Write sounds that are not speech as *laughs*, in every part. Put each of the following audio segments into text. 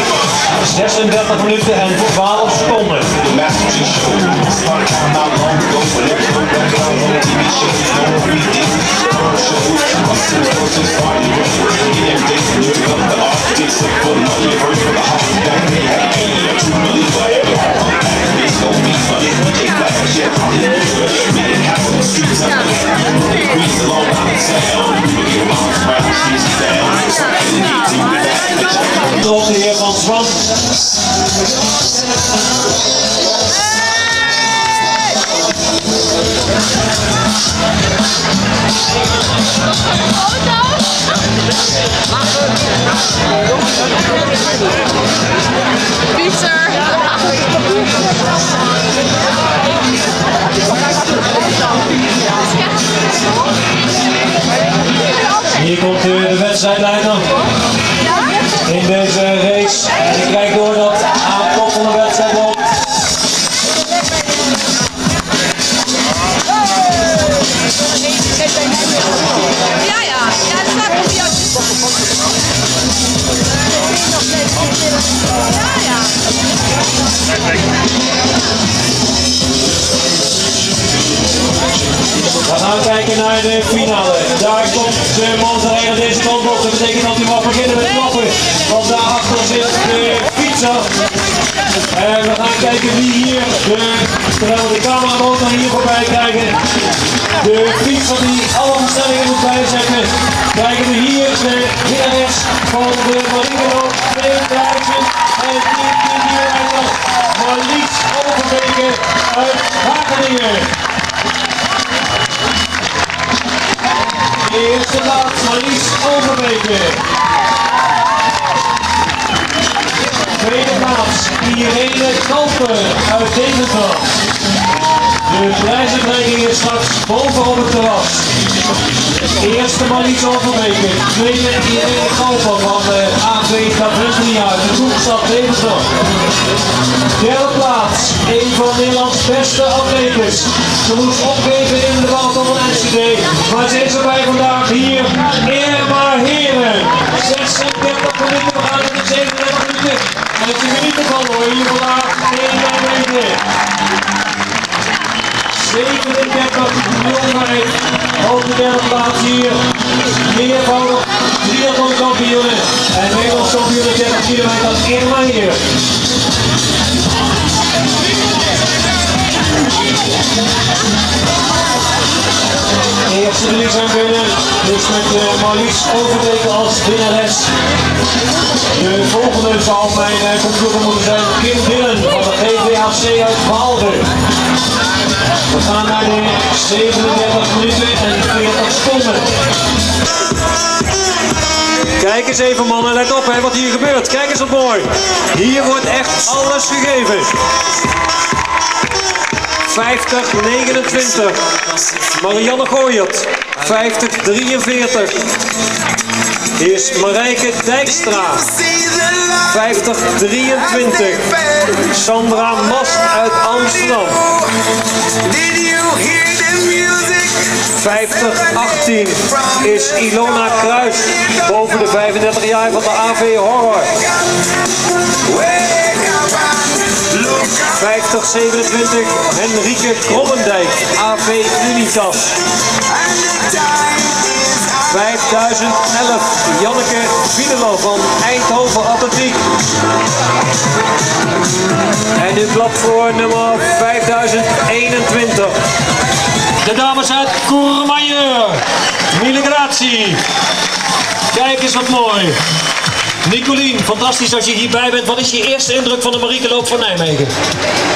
klassiek. 36 minuten en 12 seconden. Van Zwan. We gaan kijken naar de finale. Daar komt de Monterrey deze kant op. Dat betekent dat hij mag beginnen met klappen. Want daarachter zit de fietser. En we gaan kijken wie hier, de, terwijl we de cameramotor hier voorbij krijgen, de fietser die alle bestellingen moet bijzetten, krijgen we hier de winnares van de Marineloop plaats Marlies Overbeke. Tweede plaats Irene Kalper uit Deventer. De prijsuitreiking is straks bovenop het terras. Eerste Marlies Overbeke. Tweede Irene Kalper van de AV Cabristania uit de Koekstad Deventer. Derde plaats, een van Nederlands beste atletes. Ze moest opgeven in de marathon van NCD, maar ze is erbij vandaag hier. Irma Heren, 36 minuten, we gaan in de 37 minuten. En het is genieten van hoor, hier vandaag in Nijmegen. 37 jongheid, de derde plaats hier. Meervoudig triathlon kampioenen en Nederlands kampioen 30 kilometer Irma Heren. De eerste drie zijn binnen, dus met uh, Marlies Overbeke als winnares. De volgende zal mijn uh, computer moeten zijn Kim Dillen van de GVAC uit Waalre. We gaan naar de 37 minuten en 40 seconden. Kijk eens even mannen, let op hè, wat hier gebeurt. Kijk eens wat mooi. Hier wordt echt alles gegeven. 50, 29. Marianne Gooyert. 50, 43. Hier is Marijke Dijkstra. 50, 23. Sandra Mast uit Amsterdam. 50, 18 is Ilona Kruis. Boven de 35 jaar van de AV Horror. 50, 27 Henrike Krommendijk, AV Unitas. 5011 Janneke Wiedeman van Eindhoven Atletiek. Courmayeur. Mille grazie. Kijk eens wat mooi. Nicolien, fantastisch als je hierbij bent. Wat is je eerste indruk van de Mariekeloop van Nijmegen?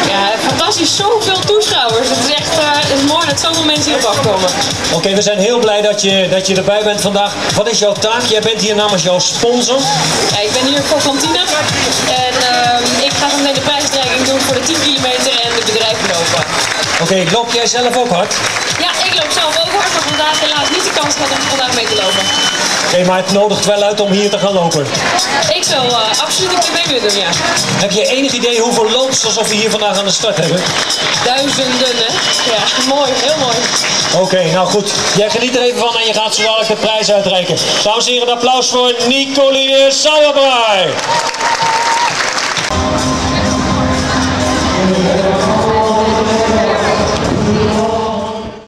Ja, fantastisch. Zoveel toeschouwers. Het is echt eh, het is mooi dat zoveel mensen hierop afkomen. Oké, we zijn heel blij dat je, dat je erbij bent vandaag. Wat is jouw taak? Jij bent hier namens jouw sponsor. Ja, ik ben hier voor kantine. En ehm, ik ga zo meteen de prijsstrijking doen voor de 10 kilometer en de bedrijvenlopen. Oké, loop jij zelf ook hard? Ja, ik loop zelf ook kans gehad om vandaag mee te lopen. Oké, maar het nodigt wel uit om hier te gaan lopen. Ik zou eh, absoluut een keer mee willen doen, ja. Heb je enig idee hoeveel loopsters of we hier vandaag aan de start hebben? Duizenden, hè? Ja, *laughs* mooi, heel mooi. Oké, nou goed. Jij geniet er even van en je gaat zo dadelijk de prijs uitreiken. Dames en heren, een applaus voor Nicolie Sauerbrei. Thank you.